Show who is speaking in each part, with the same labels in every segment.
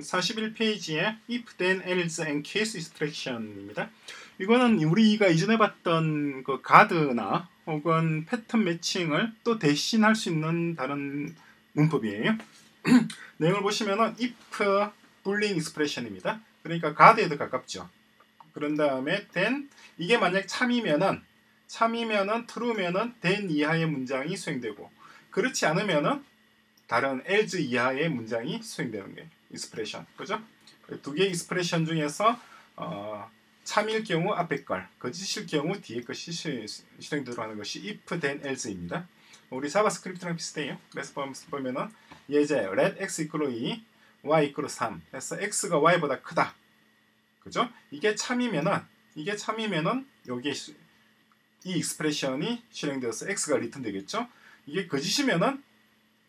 Speaker 1: 41페이지에 if then else and case extraction입니다. 이거는 우리가 이전에 봤던 그 가드나 혹은 패턴 매칭을 또 대신할 수 있는 다른 문법이에요. 내용을 보시면은 if boolean expression입니다. 그러니까 가드에도 가깝죠. 그런 다음에 then 이게 만약 참이면은 참이면은 true면은 then 이하의 문장이 수행되고 그렇지 않으면은 다른 else 이하의 문장이 수행되는 게 expression 그죠? 두 개의 expression 중에서 어, 참일 경우 앞에 걸, 거짓일 경우 뒤에 것이 실행되도록 하는 것이 if then else입니다. 우리 JavaScript랑 비슷해요. 그래서 보면은 예제 let x equal 2, y equal 3 해서 x가 y보다 크다. 그죠? 이게 참이면은 이게 참이면은 여기 이 expression이 실행되어서 x가 return 되겠죠? 이게 거짓이면은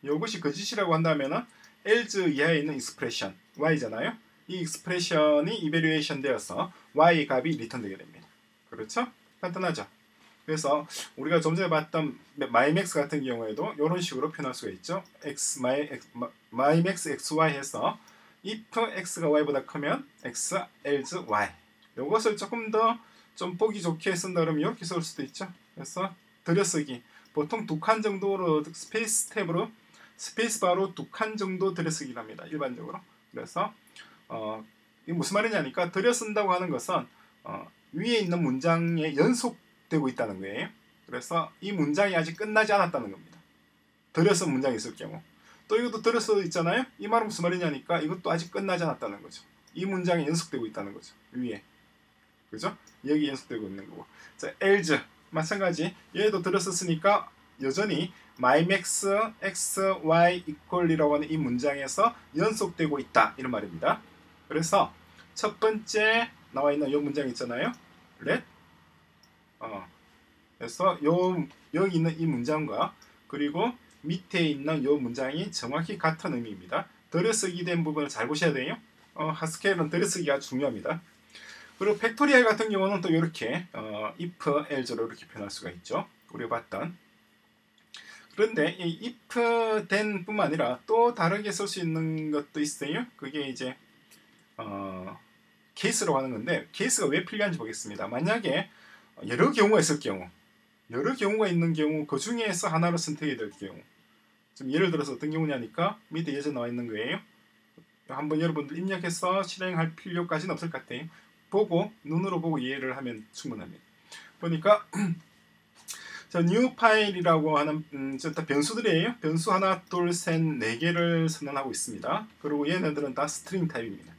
Speaker 1: 이것이 거짓이라고 한다면은 else 이하에 있는 expression y잖아요. 이 expression이 evaluation 되어서 y 값이 return 되게 됩니다. 그렇죠? 간단하죠? 그래서 우리가 좀 전에 봤던 my max 같은 경우에도 이런 식으로 표현할 수가 있죠. x my my max xy 해서 if x가 y보다 크면 x else y 이것을 조금 더 좀 보기 좋게 쓴다 그러면 이렇게 쓸 수도 있죠. 그래서 들여쓰기 보통 두 칸 정도로 space tab으로 space 바로 두 칸 정도 들여쓰기를 합니다. 일반적으로. 그래서 어, 이 무슨 말이냐니까 들여 쓴다고 하는 것은 어, 위에 있는 문장에 연속되고 있다는 거예요. 그래서 이 문장이 아직 끝나지 않았다는 겁니다. 들여쓴 문장이 있을 경우. 또 이것도 들여서 있잖아요. 이 말은 무슨 말이냐니까 이것도 아직 끝나지 않았다는 거죠. 이 문장이 연속되고 있다는 거죠. 위에. 그죠? 여기 연속되고 있는 거고. 자, else 마찬가지. 얘도 들었었으니까 여전히 mymax x y equal이라고 하는 이 문장에서 연속되고 있다 이런 말입니다. 그래서 첫 번째 나와 있는 이 문장 있잖아요. let 어. 그래서 요 여기 있는 이 문장과 그리고 밑에 있는 이 문장이 정확히 같은 의미입니다. 들여쓰기 된 부분을 잘 보셔야 돼요. 어, Haskell은 들여쓰기가 중요합니다. 그리고 factorial 같은 경우는 또 이렇게 어, if, else로 이렇게 표현할 수가 있죠. 우리가 봤던 그런데 이 if then 뿐만 아니라 또 다르게 쓸 수 있는 것도 있어요. 그게 이제 어, case라고 하는 건데 case가 왜 필요한지 보겠습니다. 만약에 여러 경우가 있을 경우 여러 경우가 있는 경우 그 중에서 하나를 선택해야 될 경우 좀 예를 들어서 어떤 경우냐니까 밑에 예제 나와 있는 거예요. 한번 여러분들 입력해서 실행할 필요까지는 없을 것 같아요. 보고 눈으로 보고 이해를 하면 충분합니다. 보니까 자, new file이라고 하는 음, 다 변수들이에요. 변수 하나, 둘, 셋, 네 개를 선언하고 있습니다. 그리고 얘네들은 다 string 타입입니다.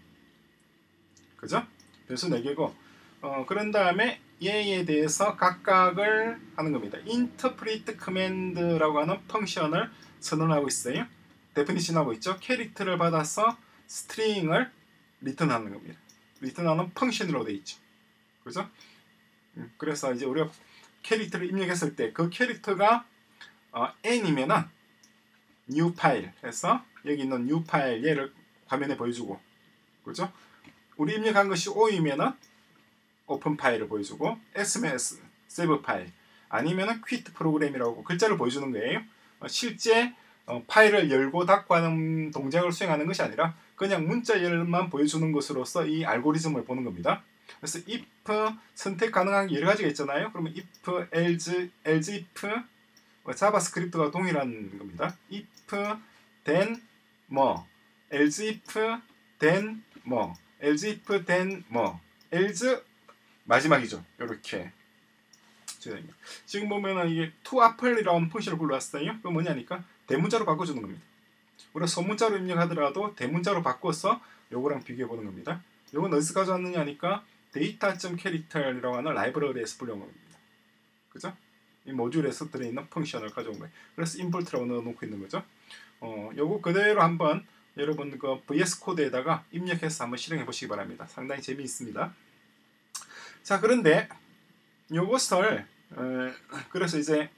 Speaker 1: 그죠? 변수 네 개고 어, 그런 다음에 얘에 대해서 각각을 하는 겁니다. interpret command라고 하는 function을 선언하고 있어요. definition하고 있죠. 캐릭터를 받아서 string을 return하는 겁니다. return하는 function으로 되어 있죠. 그죠? 음, 그래서 이제 우리가 캐릭터를 입력했을 때 그 캐릭터가 어, n이면은 new file 해서 여기 있는 new file 얘를 화면에 보여주고 그죠? 우리 입력한 것이 O이면은 open file을 보여주고 S면 S, save file 아니면은 quit program이라고 글자를 보여주는 거예요. 어, 실제 어, 파일을 열고 닫고 하는 동작을 수행하는 것이 아니라 그냥 문자 열만 보여주는 것으로서 이 알고리즘을 보는 겁니다. 그래서 if 선택 가능한 여러 가지가 있잖아요. 그러면 if, else, else if 뭐 JavaScript가 동일한 겁니다. if, then 뭐, else if, then 뭐, else if, then 뭐, else 마지막이죠. 이렇게 지금 보면은 이게 to apple이라는 펑션을 불러왔어요. 그 뭐냐니까 대문자로 바꿔주는 겁니다. 우리가 소문자로 입력하더라도 대문자로 바꿔서 요거랑 비교해 보는 겁니다. 요건 어디서 가져왔느냐니까 data.character라고 하는 라이브러리에서 불려온 겁니다. 그죠? 이 모듈에서 들어있는 function을 가져온 거예요. 그래서 인풋라고 넣어놓고 있는 거죠. 어, 요거 그대로 한번 여러분 그 VS 코드에다가 입력해서 한번 실행해 보시기 바랍니다. 상당히 재미있습니다. 자, 그런데 요것을 어, 그래서 이제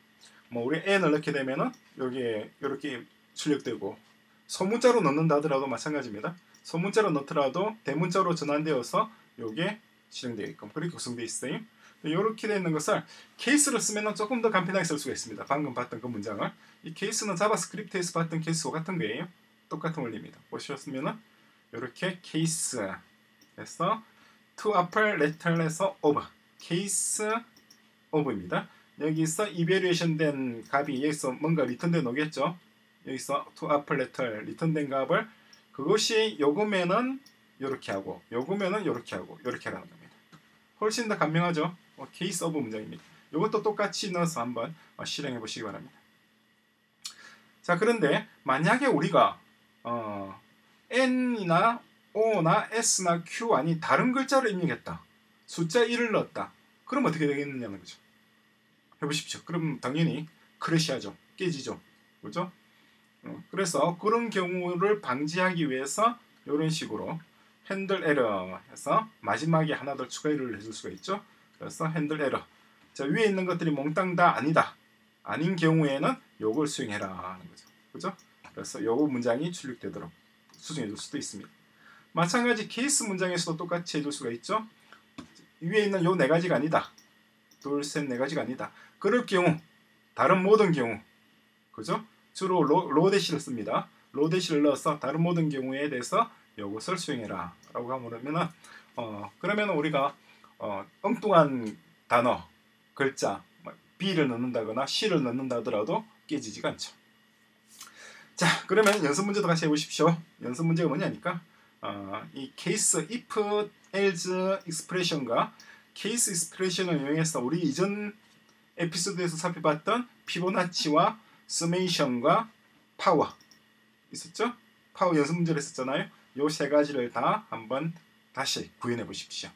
Speaker 1: 뭐 우리 n을 넣게 되면은 여기에 이렇게 출력되고 소문자로 넣는다 하더라도 마찬가지입니다. 소문자로 넣더라도 대문자로 전환되어서 요게 실행되게끔 그렇게 구성되어 있어요. 이렇게 되어 있는 것을 케이스로 쓰면 조금 더 간편하게 쓸 수가 있습니다. 방금 봤던 그 문장을 이 케이스는 자바스크립트에서 봤던 케이스와 같은 거예요. 똑같은 원리입니다. 보셨으면 이렇게 케이스 에서 to upper letter에서 of 케이스 of입니다. 여기서 이베리에이션 된 값이 여기서 뭔가 리턴된 오겠죠. 여기서 to upper letter 리턴된 값을 그것이 요금에는 이렇게 하고 요금에는 이렇게 하고 이렇게 하라는 겁니다. 훨씬 더 간명하죠. 어, 케이스 오브 문장입니다. 이것도 똑같이 넣어서 한번 어, 실행해 보시기 바랍니다. 자 그런데 만약에 우리가 어, n이나 o나 s나 q 아니 다른 글자를 입력했다. 숫자 1을 넣었다. 그럼 어떻게 되겠느냐는 거죠. 해보십시오. 그럼 당연히 크래시하죠. 깨지죠. 그죠? 어, 그래서 그런 경우를 방지하기 위해서 이런 식으로 핸들 에러 해서 마지막에 하나 더 추가를 해줄 수가 있죠. 그래서 핸들 에러. 자 위에 있는 것들이 몽땅 다 아니다. 아닌 경우에는 요걸 수행해라 하는 거죠. 그죠? 그래서 요거 문장이 출력되도록 수정해 줄 수도 있습니다. 마찬가지 케이스 문장에서도 똑같이 해줄 수가 있죠. 위에 있는 요 네 가지가 아니다. 둘, 셋, 네 가지가 아니다. 그럴 경우, 다른 모든 경우, 그죠? 주로 로, 로데시를 씁니다. 로데시를 넣어서 다른 모든 경우에 대해서 이것을 수행해라. 라고 하면은, 어, 그러면 우리가, 어, 엉뚱한 단어, 글자, B를 넣는다거나 C를 넣는다 하더라도 깨지지가 않죠. 자, 그러면 연습 문제도 같이 해보십시오. 연습 문제가 뭐냐니까, 어, 이 case if, else expression과 case expression을 이용해서 우리 이전 에피소드에서 살펴봤던 피보나치와 summation과 파워 있었죠? 파워 연습 문제를 했었잖아요. 요 세 가지를 다 한번 다시 구현해 보십시오.